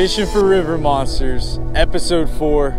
Fishing for River Monsters, episode four.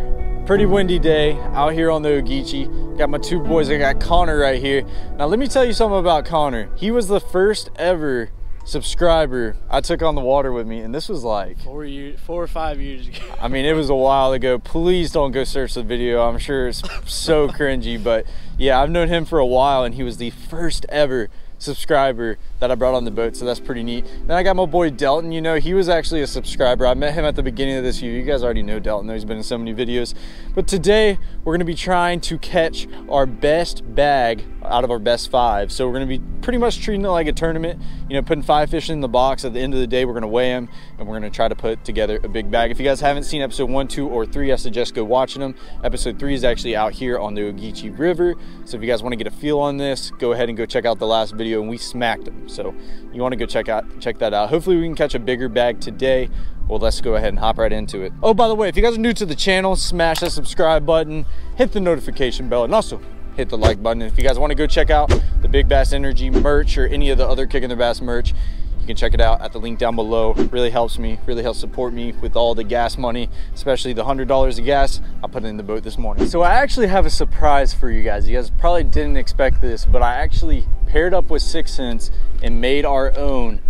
Pretty windy day out here on the Ogeechee. Got my two boys, I got Connor right here. Now let me tell you something about Connor. He was the first ever subscriber I took on the water with me and this was like four years four or five years ago I mean it was a while ago please don't go search the video I'm sure it's so cringy but yeah I've known him for a while and he was the first ever subscriber that I brought on the boat, so that's pretty neat. Then I got my boy Delton, you know, he was actually a subscriber. I met him at the beginning of this year. You guys already know Delton, though. he's been in so many videos. But today, we're gonna be trying to catch our best bag out of our best five. So we're gonna be pretty much treating it like a tournament, you know, putting five fish in the box. At the end of the day, we're gonna weigh them and we're gonna try to put together a big bag. If you guys haven't seen episode one, two, or three, I suggest go watching them. Episode three is actually out here on the Ogeechee River. So if you guys wanna get a feel on this, go ahead and go check out the last video and we smacked them. So you wanna go check out check that out. Hopefully we can catch a bigger bag today. Well, let's go ahead and hop right into it. Oh, by the way, if you guys are new to the channel, smash that subscribe button, hit the notification bell, and also hit the like button. if you guys want to go check out the Big Bass Energy merch or any of the other Kickin' Their Bass merch, you can check it out at the link down below. really helps me, really helps support me with all the gas money, especially the $100 of gas I put in the boat this morning. So I actually have a surprise for you guys. You guys probably didn't expect this, but I actually paired up with 6th Sense and made our own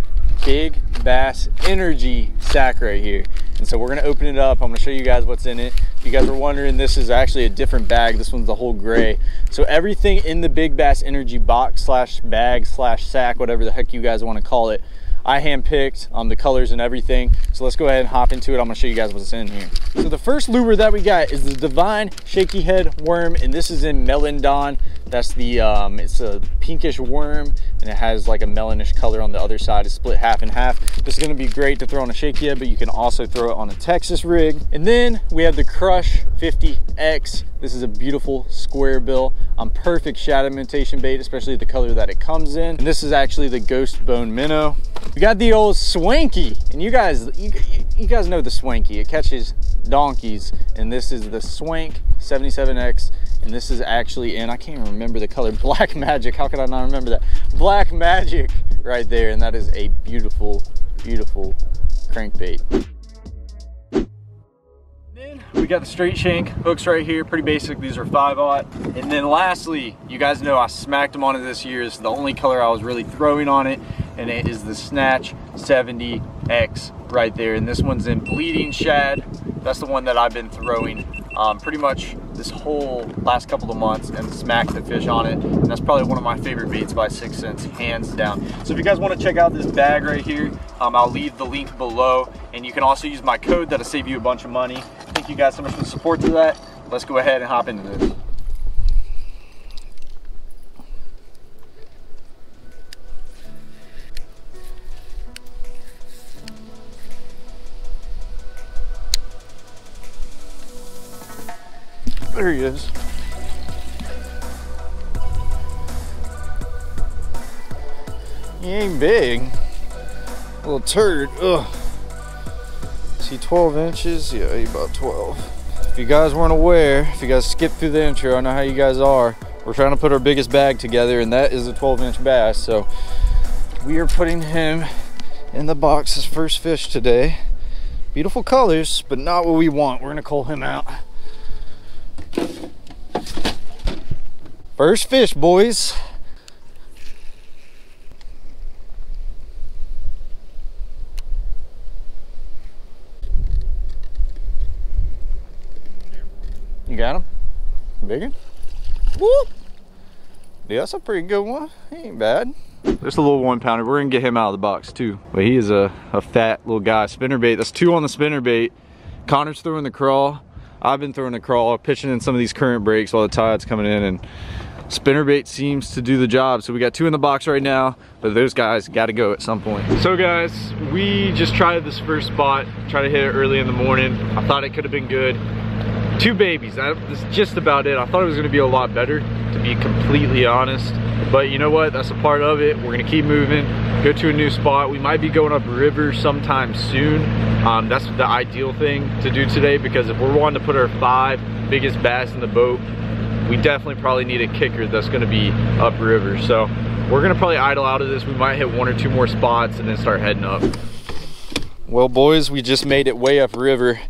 big bass energy sack right here and so we're gonna open it up i'm gonna show you guys what's in it if you guys were wondering this is actually a different bag this one's the whole gray so everything in the big bass energy box slash bag slash sack whatever the heck you guys want to call it I handpicked um, the colors and everything. So let's go ahead and hop into it. I'm gonna show you guys what's in here. So the first lure that we got is the Divine Shaky Head Worm, and this is in Melon Dawn. That's the, um, it's a pinkish worm, and it has like a melonish color on the other side. It's split half and half. This is gonna be great to throw on a shaky head, but you can also throw it on a Texas rig. And then we have the Crush 50X. This is a beautiful square bill on perfect shad imitation bait, especially the color that it comes in. And this is actually the Ghost Bone Minnow. We got the old Swanky, and you guys, you, you guys know the Swanky. It catches donkeys, and this is the Swank 77X, and this is actually in, I can't even remember the color, Black Magic. How could I not remember that? Black Magic right there, and that is a beautiful, beautiful crankbait. Then we got the straight shank hooks right here pretty basic these are 5 aught and then lastly you guys know i smacked them on it this year it's the only color i was really throwing on it and it is the Snatch 70X right there. And this one's in Bleeding Shad. That's the one that I've been throwing um, pretty much this whole last couple of months and smacked the fish on it. And that's probably one of my favorite baits by 6th Sense, hands down. So if you guys want to check out this bag right here, um, I'll leave the link below. And you can also use my code that'll save you a bunch of money. Thank you guys so much for the support to that. Let's go ahead and hop into this. There he is. He ain't big. A Little turd. Ugh. Is he 12 inches? Yeah, he about 12. If you guys weren't aware, if you guys skipped through the intro, I know how you guys are. We're trying to put our biggest bag together, and that is a 12 inch bass. So we are putting him in the box as first fish today. Beautiful colors, but not what we want. We're gonna call him out. First fish, boys. You got him? Big one? Whoop! Yeah, that's a pretty good one. He ain't bad. There's a little one pounder. We're gonna get him out of the box too. But he is a, a fat little guy. Spinner bait. That's two on the spinner bait. Connor's throwing the crawl. I've been throwing the crawl, pitching in some of these current breaks while the tide's coming in and spinnerbait seems to do the job. So we got two in the box right now, but those guys got to go at some point. So guys, we just tried this first spot, tried to hit it early in the morning. I thought it could have been good. Two babies, that's just about it. I thought it was gonna be a lot better, to be completely honest. But you know what, that's a part of it. We're gonna keep moving, go to a new spot. We might be going up river sometime soon. Um, that's the ideal thing to do today because if we're wanting to put our five biggest bass in the boat, we definitely probably need a kicker that's gonna be upriver. So we're gonna probably idle out of this. We might hit one or two more spots and then start heading up. Well, boys, we just made it way upriver.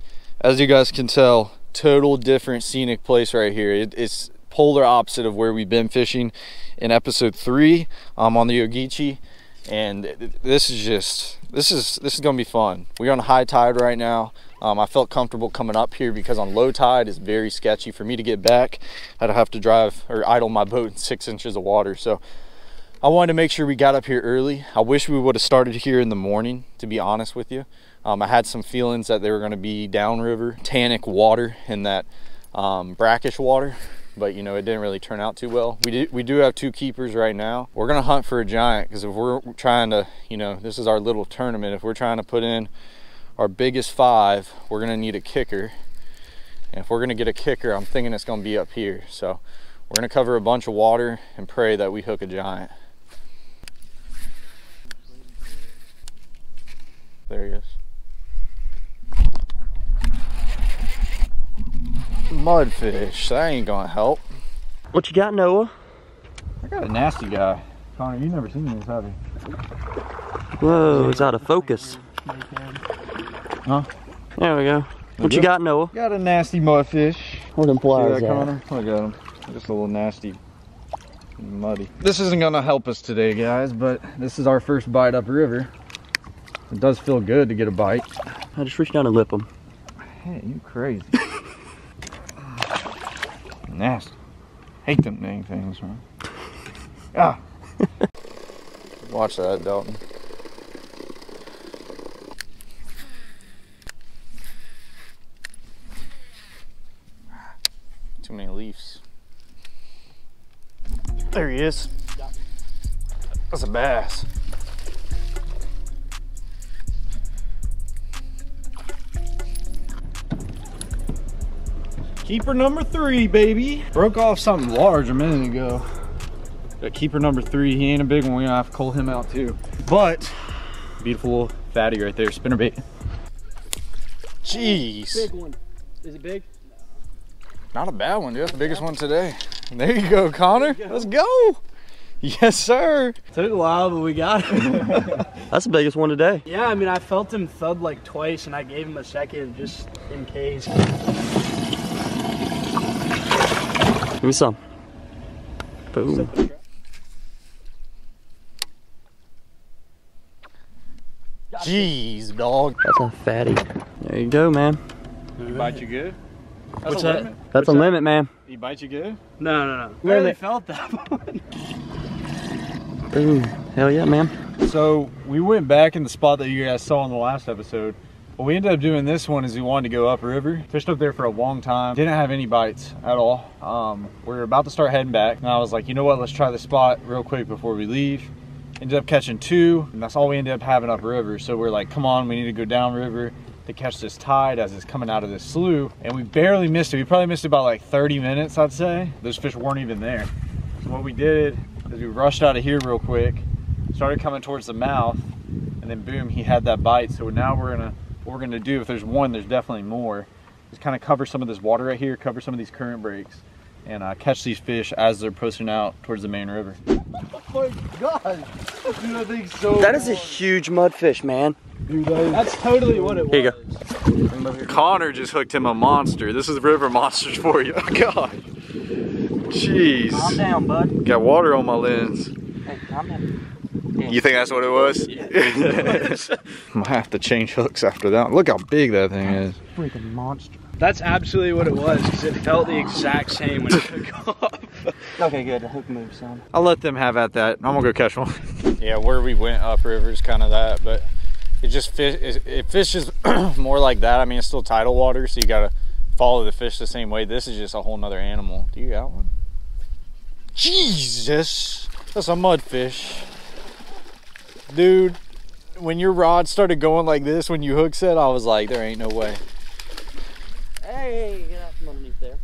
As you guys can tell, total different scenic place right here. It, it's polar opposite of where we've been fishing in episode three um, on the Ogeechee. And this is just, this is, this is gonna be fun. We're on high tide right now. Um, I felt comfortable coming up here because on low tide it's very sketchy for me to get back. I'd have to drive or idle my boat in six inches of water. So I wanted to make sure we got up here early. I wish we would have started here in the morning, to be honest with you. Um, I had some feelings that they were going to be downriver, tannic water and that um, brackish water, but you know, it didn't really turn out too well. We do, we do have two keepers right now. We're going to hunt for a giant because if we're trying to, you know, this is our little tournament. If we're trying to put in our biggest five, we're going to need a kicker. And if we're going to get a kicker, I'm thinking it's going to be up here. So we're going to cover a bunch of water and pray that we hook a giant. There he is. Mudfish, that ain't gonna help. What you got, Noah? I got a nasty guy. Connor, you've never seen this, have you? Whoa, it's out of focus. Huh? There we go. What you go. got, Noah? Got a nasty mudfish. Where them See pliers that, at? Connor? Look at him. Just a little nasty, muddy. This isn't gonna help us today, guys, but this is our first bite upriver. It does feel good to get a bite. I just reached down and lip them. Hey, you crazy. Nasty. Hate them dang things, man. Ah. Watch that, Dalton. Too many leaves. There he is. That's a bass. Keeper number three, baby. Broke off something large a minute ago. Got keeper number three. He ain't a big one. We're gonna have to call him out too. But beautiful little fatty right there. Spinner bait. Jeez. Big one. Is it big? Not a bad one, dude. That's the biggest one today. There you go, Connor. Let's go. Yes, sir. Took a while, but we got him. That's the biggest one today. yeah, I mean, I felt him thud like twice, and I gave him a second just in case. Give me some. Boom. Jeez, dog. That's a fatty. There you go, man. He bite you good? That's What's a that? limit. That's a limit, man. He bite you good? No, no, no. Barely minute. felt that one. Boom. Hell yeah, man. So we went back in the spot that you guys saw in the last episode. What we ended up doing this one is we wanted to go upriver. Fished up there for a long time. Didn't have any bites at all. Um, we were about to start heading back. And I was like, you know what? Let's try the spot real quick before we leave. Ended up catching two, and that's all we ended up having upriver. So we're like, come on, we need to go downriver to catch this tide as it's coming out of this slough. And we barely missed it. We probably missed it about like 30 minutes, I'd say. Those fish weren't even there. So what we did is we rushed out of here real quick, started coming towards the mouth, and then boom, he had that bite. So now we're gonna, what we're gonna do, if there's one, there's definitely more, is kind of cover some of this water right here, cover some of these current breaks, and uh, catch these fish as they're posting out towards the main river. Oh my God, dude, I think so. That is a huge mudfish, man. That's totally what it was. Here you go. Connor just hooked him a monster. This is river monsters for you. Oh God. Jeez. Calm down, bud. Got water on my lens. Hey, calm down. You think that's what it was? Might have to change hooks after that. Look how big that thing is. Freaking monster. That's absolutely what it was, because it felt the exact same when it took off. Okay, good. The hook moves, son. I'll let them have at that. I'm gonna go catch one. Yeah, where we went upriver is kind of that, but it just fish. It, fishes more like that. I mean, it's still tidal water, so you gotta follow the fish the same way. This is just a whole nother animal. Do you got one? Jesus, that's a mudfish, dude. When your rod started going like this, when you hook set, I was like, there ain't no way. Hey, get out from underneath there.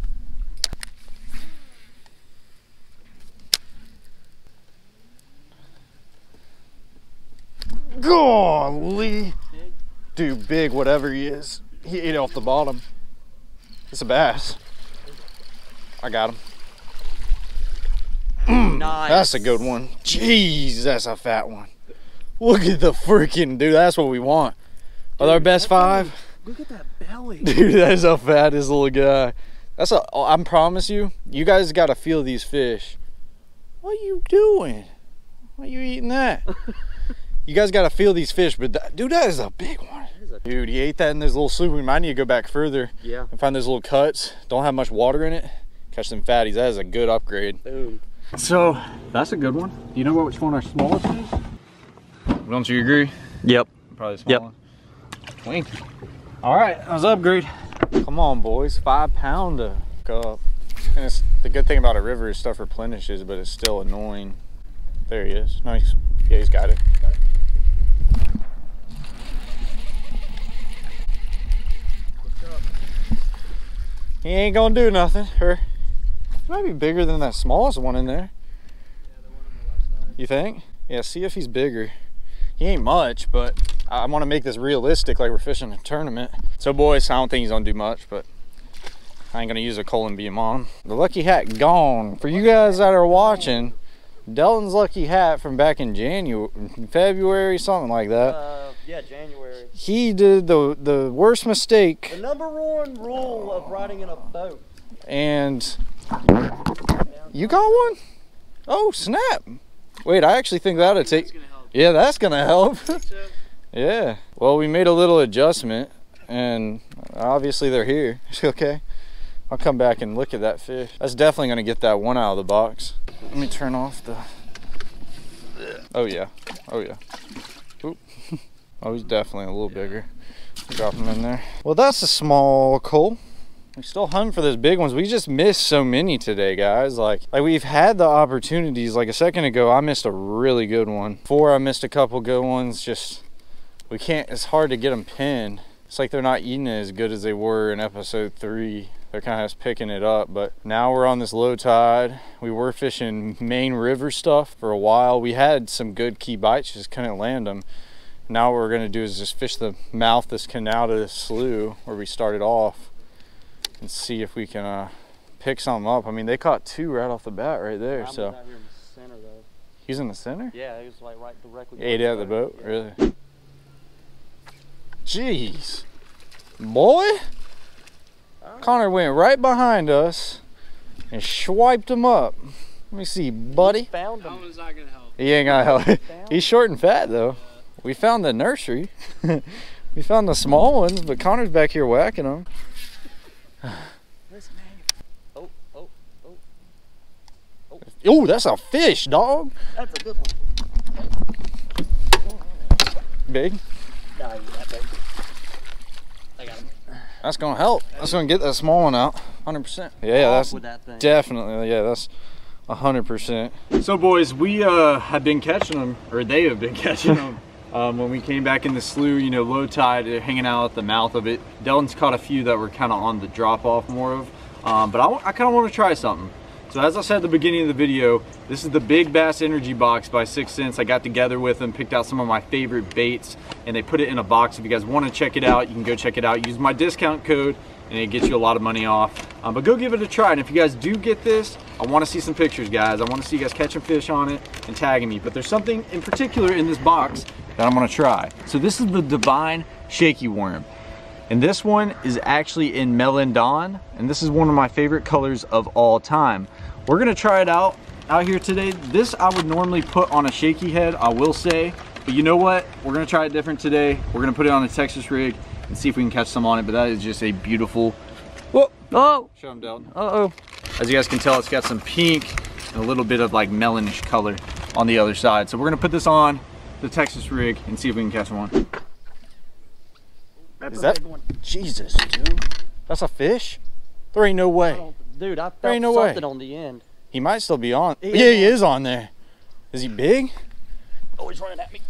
Golly. Dude, big, whatever he is. He ate off the bottom. It's a bass. I got him. Mm, nice. That's a good one. Jeez, that's a fat one. Look at the freaking dude. That's what we want. Are our best five? Look at that belly. Dude, that is a fattest little guy. That's a. Oh, I promise you, you guys got to feel these fish. What are you doing? Why are you eating that? you guys got to feel these fish, but that, dude, that is a big one. Dude, he ate that in this little slough. We might need to go back further Yeah. and find those little cuts. Don't have much water in it. Catch some fatties. That is a good upgrade. Boom. So that's a good one. Do you know which one our smallest is? Don't you agree? Yep. Probably the small Yep. one. Twink. All right, that was upgrade. Come on, boys. Five pound to hook up. And it's the good thing about a river is stuff replenishes, but it's still annoying. There he is. Nice. Yeah, he's got it. He ain't gonna do nothing. Or he might be bigger than that smallest one in there. You think? Yeah, see if he's bigger. He ain't much, but I want to make this realistic like we're fishing a tournament. So boys, I don't think he's gonna do much, but I ain't gonna use a colon beam on. The lucky hat gone. For you guys that are watching, Delton's lucky hat from back in January, February, something like that. Uh, yeah, January. He did the the worst mistake The number one rule of riding in a boat. and you got one? Oh snap. Wait, I actually think that'll take. Yeah, that's gonna help. Yeah. Well, we made a little adjustment, and obviously they're here. okay. I'll come back and look at that fish. That's definitely gonna get that one out of the box. Let me turn off the. Oh yeah. Oh yeah. Oh, he's definitely a little bigger. Drop him in there. Well, that's a small coal. We still hunt for those big ones. We just missed so many today, guys. Like, like we've had the opportunities. Like a second ago, I missed a really good one. Before I missed a couple good ones. Just we can't. It's hard to get them pinned. It's like they're not eating as good as they were in episode three. They're kind of just picking it up, but now we're on this low tide. We were fishing main river stuff for a while. We had some good key bites, just couldn't land them. Now what we're gonna do is just fish the mouth this canal to this slough where we started off and see if we can uh, pick something up. I mean, they caught two right off the bat right there. I'm So out here in the center though. he's in the center. Yeah, he was like right directly. Ate out of the boat, Yeah. really? Jeez, boy! Connor went right behind us and swiped him up. Let me see, buddy. Found him. one's not gonna help. He ain't got help. Found He's short and fat though. We found the nursery. we found the small ones, but Connor's back here whacking them. Listen, man. Oh, oh, Oh, that's a fish, dog. that's a good one. Big. Nah, he's that big. I got him. That's gonna help. That's gonna get that small one out. 100%. Yeah, Off that's that. Definitely, yeah, that's hundred percent. So, boys, we uh, have been catching them, or they have been catching them. Um, when we came back in the slough, you know, low tide, hanging out at the mouth of it. Delton's caught a few that were kind of on the drop off more of, um, but I, kind of want to try something. So as I said at the beginning of the video, this is the Big Bass Energy Box by Sixth Sense. I got together with them, picked out some of my favorite baits, and they put it in a box. If you guys want to check it out, you can go check it out. Use my discount code, and it gets you a lot of money off. Um, but go give it a try. And if you guys do get this, I want to see some pictures, guys. I want to see you guys catching fish on it and tagging me. But there's something in particular in this box that I'm going to try. So this is the Divine Shaky Worm. And this one is actually in Melon Dawn, and this is one of my favorite colors of all time. We're gonna try it out out here today. This I would normally put on a shaky head, I will say, but you know what? We're gonna try it different today. We're gonna put it on a Texas rig and see if we can catch some on it, but that is just a beautiful, whoa, Oh, show them Delton. uh-oh. As you guys can tell, it's got some pink and a little bit of like melonish color on the other side. So we're gonna put this on the Texas rig and see if we can catch one. That's Is that- one. Jesus, dude. That's a fish? There ain't no way. don't- Dude, I There felt ain't no way. something on the end. He might still be on. He yeah, is he on. is on there. Is he big? Oh, he's running at me.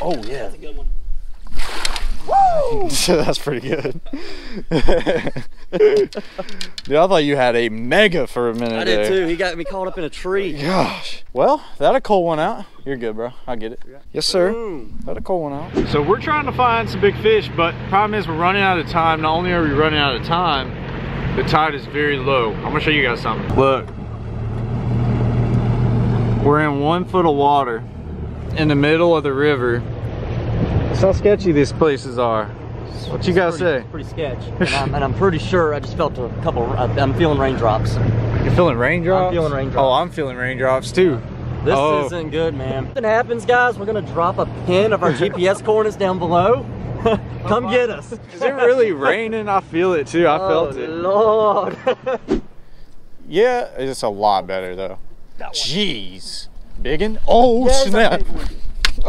Oh yeah. That's a good one. That's pretty good. Dude, I thought you had a mega for a minute I did there. too. He got me caught up in a tree. Gosh. Well, that'll cold one out. You're good, bro. I get it. Yes, sir. Boom. That'll cold one out. So we're trying to find some big fish, but problem is we're running out of time. Not only are we running out of time, the tide is very low. I'm gonna show you guys something. Look. We're in one foot of water in the middle of the river That's how sketchy these places are. What you guys pretty, say? Pretty sketch. And I'm, and I'm pretty sure I just felt a couple. I'm feeling raindrops. You're feeling raindrops? I'm feeling raindrops. Oh, I'm feeling raindrops too. This Oh. isn't good, man. If it happens, guys, we're gonna drop a pin of our GPS coordinates down below. Come oh, get us. Is it really raining? I feel it too. I oh, felt oh, it. Lord. Yeah, it's a lot better though. Jeez. Biggin? Oh Yes, I snap.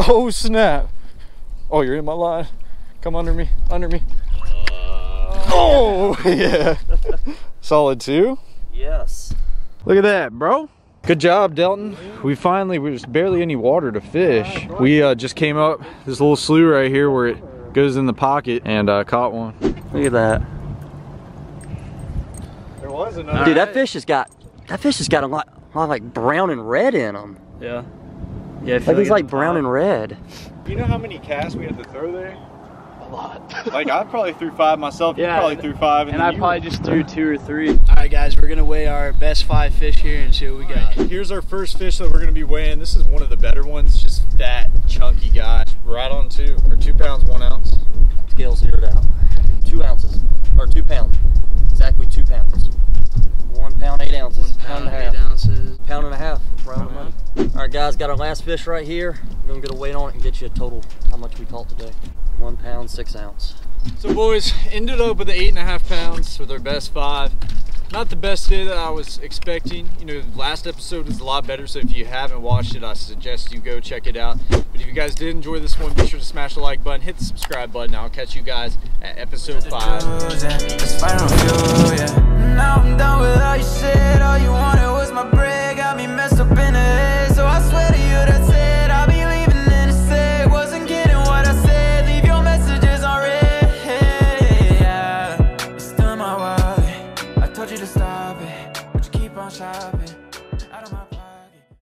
Oh snap. Oh, you're in my line. Come under me. Under me. Oh yeah. Solid two. yes. Look at that, bro. Good job, Delton. We finally, there's barely any water to fish. We uh, just came up this little slough right here where it goes in the pocket and uh, caught one. Look at that. There was another. Dude, that fish has got that fish has got a lot, a lot of like brown and red in them. Yeah. Yeah. Like he's like brown and red. You know how many casts we had to throw there? a lot. Like I probably threw five myself. You Yeah, probably threw five, And then I you- probably just threw two or three. All right, guys, we're gonna weigh our best five fish here and see what we got. Here's our first fish that we're gonna be weighing. This is one of the better ones, just fat, chunky guy. Right on two, or two pounds, one ounce. Scales zeroed out. Two ounces or two pounds. Exactly two pounds. One pound eight ounces. Pound and a eight half. ounces. Pound and a half. On money. All right, guys, got our last fish right here. We're gonna get a weight on it and get you a total how much we caught today. One pound six ounce. So boys, ended up with eight and a half pounds with our best five. Not the best day that I was expecting. You know, last episode was a lot better, so if you haven't watched it, I suggest you go check it out. But if you guys did enjoy this one, be sure to smash the like button, hit the subscribe button. I'll catch you guys at episode five. It's final fuel, yeah. Now I'm done with all you said. All you wanted was my bread. Got me messed up in the head. So I swear to you,